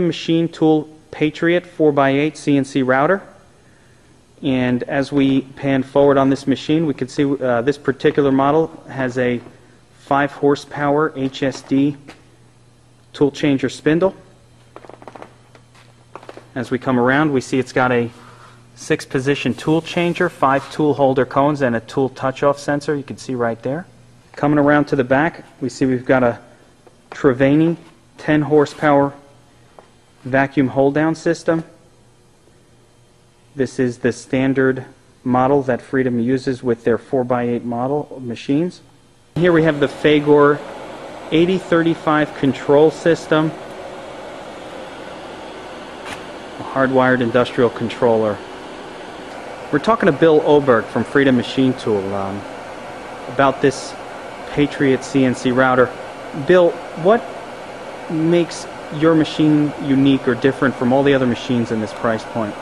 Machine Tool Patriot 4x8 CNC router. And as we pan forward on this machine, we can see uh, this particular model has a 5 horsepower HSD tool changer spindle. As we come around, we see it's got a six position tool changer, five tool holder cones, and a tool touch off sensor. You can see right there. Coming around to the back, we see we've got a Travaini 10 horsepower vacuum hold down system. This is the standard model that Freedom uses with their 4x8 model machines. Here we have the Fagor 8035 control system, a hardwired industrial controller. We're talking to Bill Oberg from Freedom Machine Tool um, about this Patriot CNC router. Bill, what makes your machine unique or different from all the other machines in this price point?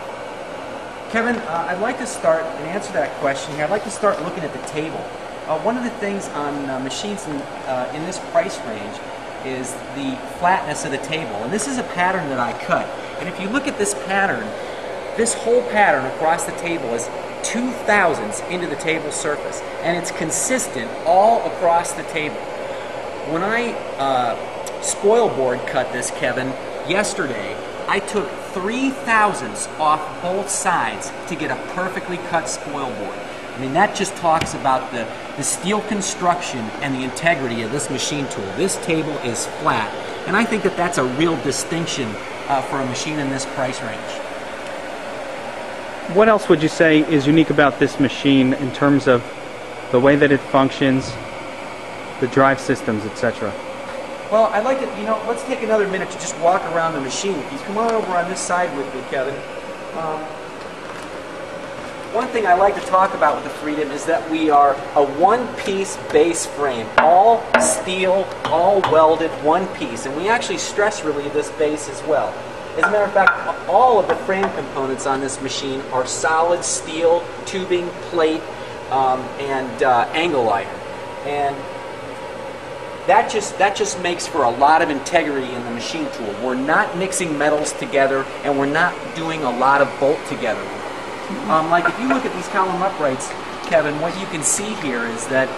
Kevin, uh, I'd like to start and answer that question here. I'd like to start looking at the table. Uh, one of the things on uh, machines in, uh, in this price range is the flatness of the table. And this is a pattern that I cut. And if you look at this pattern, this whole pattern across the table is two thousandths into the table surface. And it's consistent all across the table. When I uh, spoil board cut this, Kevin, yesterday, I took three thousandths off both sides to get a perfectly cut spoil board. I mean, that just talks about the, the steel construction and the integrity of this machine tool. This table is flat, and I think that that's a real distinction uh, for a machine in this price range. What else would you say is unique about this machine in terms of the way that it functions, the drive systems, etc.? Well, I'd like to, you know, let's take another minute to just walk around the machine. If you come on over on this side with me, Kevin. Um, one thing I like to talk about with the Freedom is that we are a one-piece base frame, all steel, all welded, one piece, and we actually stress relieve this base as well. As a matter of fact, all of the frame components on this machine are solid steel, tubing, plate, um, and uh, angle iron. And that just that just makes for a lot of integrity in the machine tool. We're not mixing metals together, and we're not doing a lot of bolt together. Um, like if you look at these column uprights, Kevin, what you can see here is that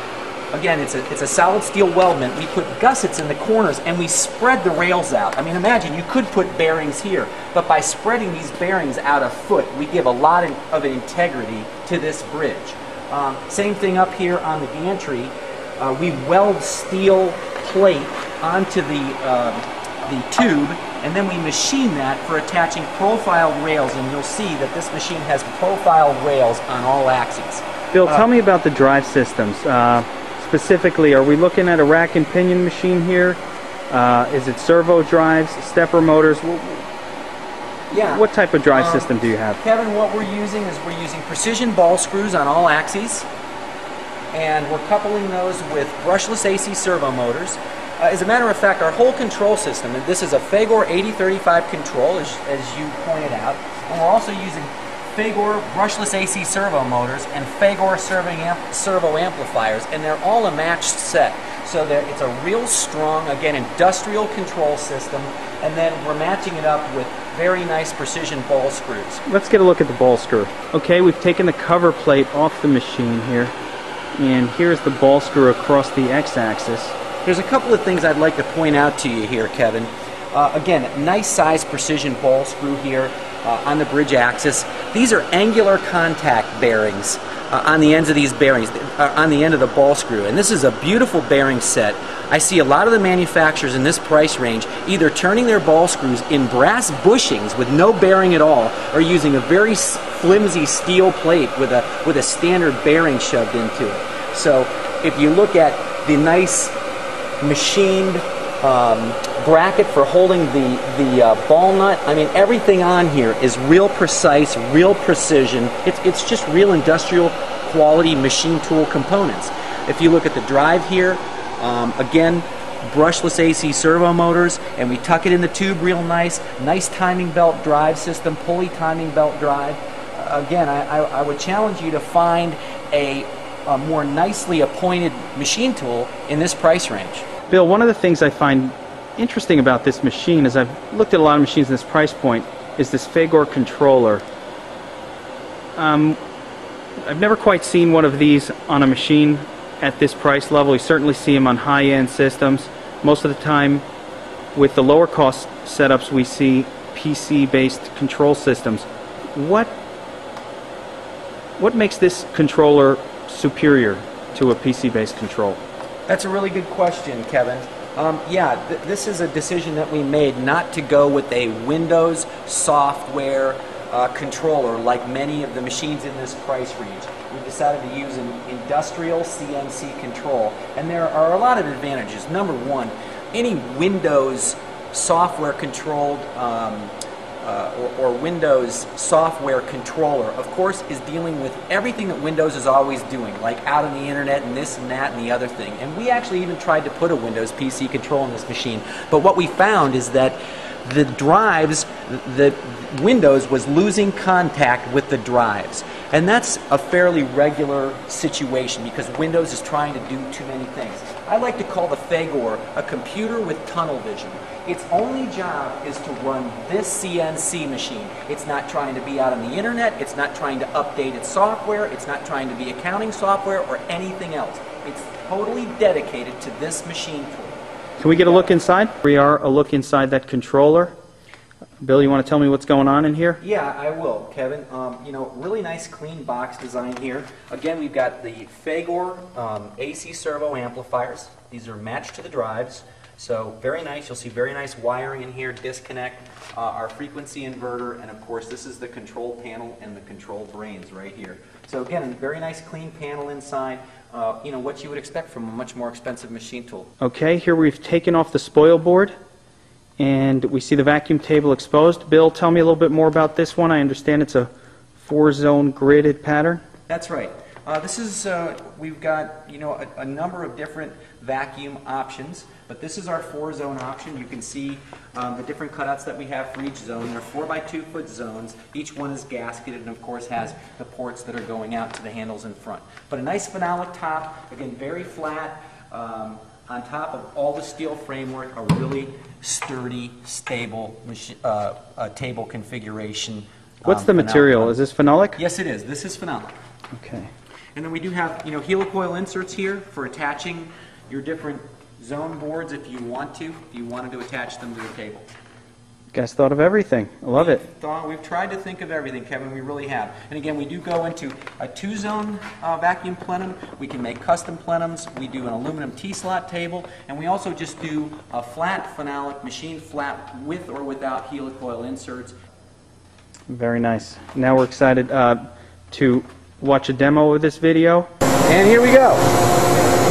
again, it's a it's a solid steel weldment. We put gussets in the corners and we spread the rails out. I mean, imagine you could put bearings here, but by spreading these bearings out a foot, we give a lot of integrity to this bridge. Um, same thing up here on the gantry. Uh, we weld steel plate onto the uh, the tube, and then we machine that for attaching profiled rails. And you'll see that this machine has profiled rails on all axes. Bill, Uh, tell me about the drive systems. Uh, specifically, are we looking at a rack and pinion machine here? Uh, is it servo drives, stepper motors? Yeah. What type of drive Um, system do you have? Kevin, what we're using is we're using precision ball screws on all axes, and we're coupling those with brushless AC servo motors. Uh, as a matter of fact, our whole control system, and this is a Fagor 8035 control, as, as you pointed out, and we're also using Fagor brushless AC servo motors and Fagor serving amp- servo amplifiers, and they're all a matched set. So that it's a real strong, again, industrial control system, and then we're matching it up with very nice precision ball screws. Let's get a look at the ball screw. Okay, we've taken the cover plate off the machine here, and here's the ball screw across the x-axis. There's a couple of things I'd like to point out to you here, Kevin. Uh, again, nice size precision ball screw here uh, on the bridge axis. These are angular contact bearings uh, on the ends of these bearings, uh, on the end of the ball screw. And this is a beautiful bearing set. I see a lot of the manufacturers in this price range either turning their ball screws in brass bushings with no bearing at all, or using a very flimsy steel plate with a with a standard bearing shoved into it. So if you look at the nice machined um, bracket for holding the the uh, ball nut. I mean, everything on here is real precise, real precision. It's it's just real industrial quality machine tool components. If you look at the drive here, um, again. Brushless AC servo motors, and we tuck it in the tube real nice. Nice timing belt drive system, pulley timing belt drive. Uh, again, I, I, I would challenge you to find a, a more nicely appointed machine tool in this price range. Bill, one of the things I find interesting about this machine, as I've looked at a lot of machines in this price point, is this Fagor controller. Um, I've never quite seen one of these on a machine at this price level. You certainly see them on high-end systems. Most of the time, with the lower cost setups, we see PC-based control systems. What what makes this controller superior to a PC-based control? That's a really good question, Kevin. Um, yeah, th- this is a decision that we made not to go with a Windows software uh, controller like many of the machines in this price range. We decided to use an industrial CNC control, and there are a lot of advantages. Number one, any Windows software controlled um, uh, or, or, Windows software controller, of course, is dealing with everything that Windows is always doing, like out on the internet and this and that and the other thing. And we actually even tried to put a Windows PC control in this machine. But what we found is that the drives, the Windows was losing contact with the drives. And that's a fairly regular situation because Windows is trying to do too many things. I like to call the Fagor a computer with tunnel vision. Its only job is to run this CNC machine. It's not trying to be out on the internet, it's not trying to update its software, it's not trying to be accounting software or anything else. It's totally dedicated to this machine tool. Can we get a look inside? We are a look inside that controller. Bill, you want to tell me what's going on in here? Yeah, I will, Kevin. Um, you know, really nice clean box design here. Again, we've got the Fagor um, AC servo amplifiers. These are matched to the drives. So very nice. You'll see very nice wiring in here, disconnect, uh, our frequency inverter, and of course this is the control panel and the control brains right here. So again, a very nice clean panel inside. Uh, you know, what you would expect from a much more expensive machine tool. Okay, here we've taken off the spoil board and we see the vacuum table exposed. Bill, tell me a little bit more about this one. I understand it's a four-zone gridded pattern. That's right. Uh, this is, uh, we've got, you know, a, a, number of different vacuum options, but this is our four zone option. You can see um, the different cutouts that we have for each zone. They're four by two foot zones. Each one is gasketed and of course has the ports that are going out to the handles in front. But a nice phenolic top, again, very flat. Um, on top of all the steel framework, a really sturdy, stable uh, table configuration. What's um, the material? Is this phenolic? Yes, it is. This is phenolic. Okay. And then we do have, you know, helicoil inserts here for attaching your different zone boards if you want to, if you wanted to attach them to the table. Guys thought of everything. I love it. Thought, we've tried to think of everything, Kevin. We really have. And again, we do go into a two-zone uh, vacuum plenum. We can make custom plenums. We do an aluminum T-slot table, and we also just do a flat phenolic machine flat with or without helicoil inserts. Very nice. Now we're excited uh, to watch a demo of this video. And here we go.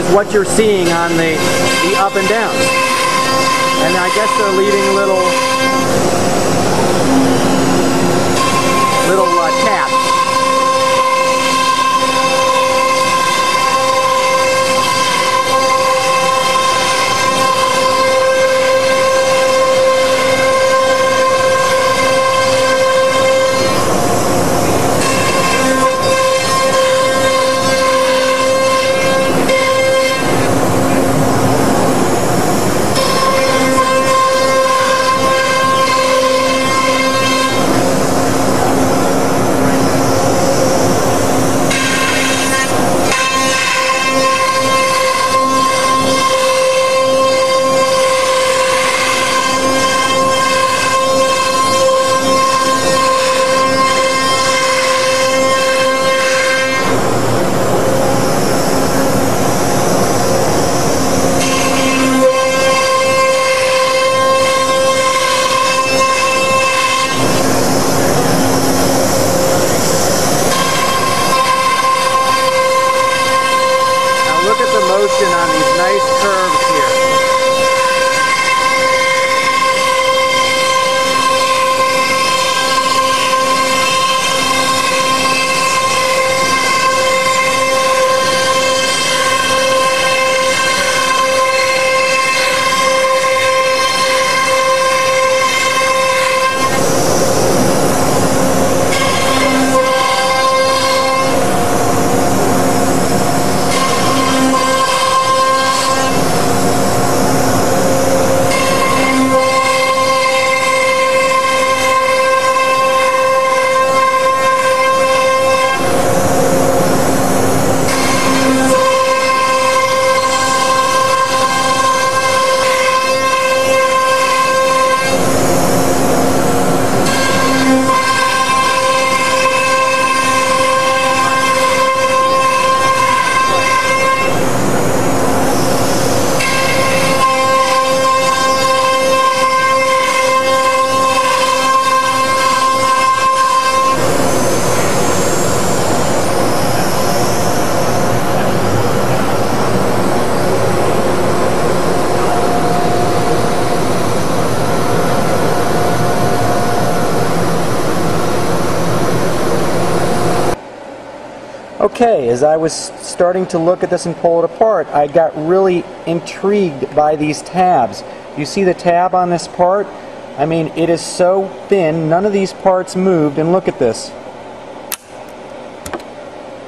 Is what you're seeing on the, the up and down. And I guess they're leaving little little Okay, as I was starting to look at this and pull it apart, I got really intrigued by these tabs. You see the tab on this part? I mean, it is so thin, none of these parts moved, and look at this.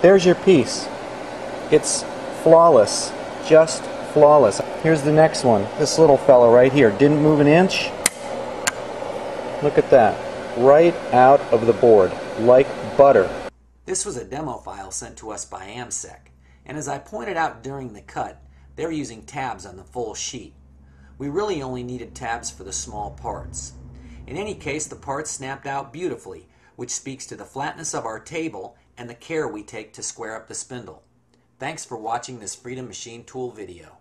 There's your piece. It's flawless, just flawless. Here's the next one. This little fellow right here didn't move an inch. Look at that. Right out of the board, like butter. This was a demo file sent to us by AMSEC, and as I pointed out during the cut, they're using tabs on the full sheet. We really only needed tabs for the small parts. In any case, the parts snapped out beautifully, which speaks to the flatness of our table and the care we take to square up the spindle. Thanks for watching this Freedom Machine Tool video.